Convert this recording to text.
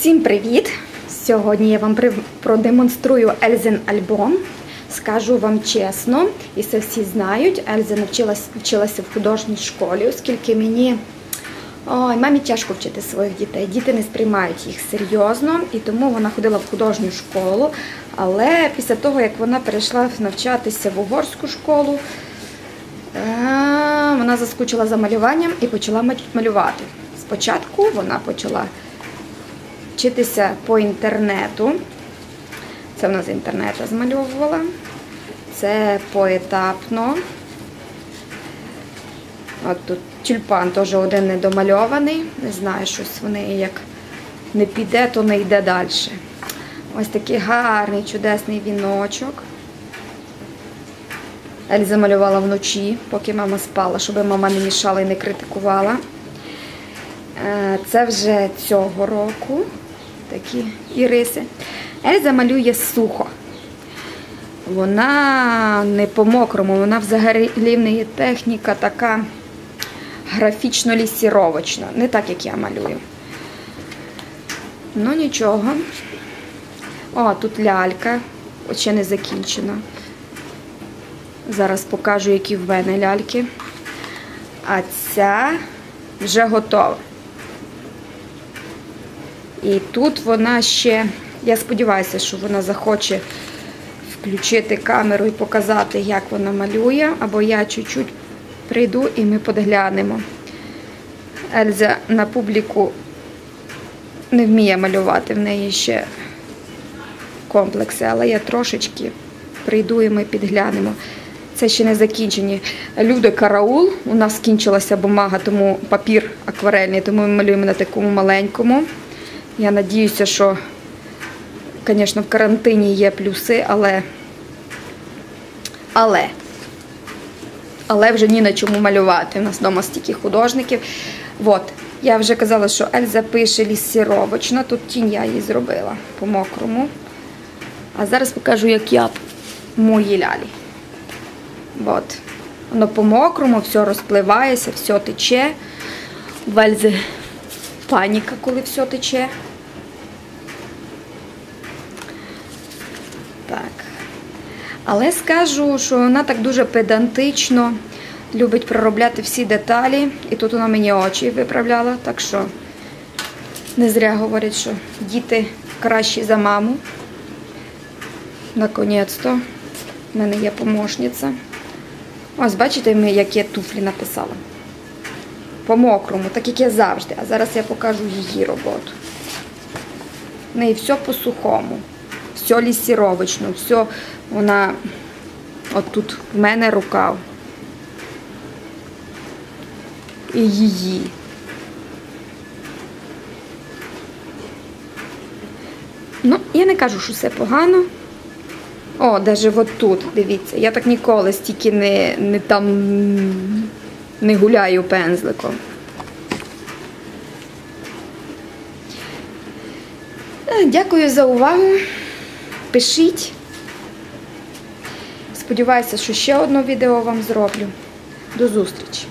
Всім привіт! Сьогодні я вам продемонструю Ельзин альбом. Скажу вам чесно, і це всі знають. Ельза вчилася в художній школі, оскільки мені ой, мамі тяжко вчити своїх дітей. Діти не сприймають їх серйозно, і тому вона ходила в художню школу. Але після того, як вона перейшла навчатися в угорську школу, е, вона заскучила за малюванням і почала ма- малювати. Спочатку вона почала вчитися по інтернету. Це вона з інтернету змальовувала. Це поетапно. От тут тюльпан теж один недомальований. Не знаю, щось в неї як не піде, то не йде далі. Ось такий гарний, чудесний віночок. Ельза малювала вночі, поки мама спала, щоб мама не мішала і не критикувала. Е, Це вже цього року такі іриси. Ельза малює сухо. Вона не по-мокрому, вона взагалі в неї техніка така графічно-лісіровочна. Не так, як я малюю. Ну нічого. О, тут лялька, от ще не закінчена. Зараз покажу, які в мене ляльки. А ця вже готова. І тут вона ще, я сподіваюся, що вона захоче включити камеру і показати, як вона малює, або я чуть-чуть прийду і ми подглянемо. Ельза на публіку не вміє малювати, в неї ще комплекси, але я трошечки прийду і ми підглянемо. Це ще не закінчені. Люди караул. У нас скінчилася бумага, тому папір акварельний, тому ми малюємо на такому маленькому. Я надіюся, що, звісно, в карантині є плюси, але. Але. Але вже ні на чому малювати. У нас вдома стільки художників. От, я вже казала, що Ельза пише лісіровочно. Тут тінь я її зробила по-мокрому. А зараз покажу, як я мої лялі. От. Воно по-мокрому, все розпливається, все тече. В Ельзи паніка, коли все тече. Так. Але скажу, що вона так дуже педантично любить проробляти всі деталі. І тут вона мені очі виправляла, так що не зря говорять, що діти кращі за маму. Наконець-то в мене є помощниця. Ось, бачите, ми які туфлі написала. По-мокрому, так як я завжди. А зараз я покажу її роботу. В неї все по-сухому, все лісіровочно, все вона от тут в мене рукав. І її. Ну, я не кажу, що все погано. О, навіть от тут, дивіться, я так ніколи стільки не, не там не гуляю пензликом. Е, Дякую за увагу. Пишіть. Сподіваюся, що ще одне відео вам зроблю. До зустрічі!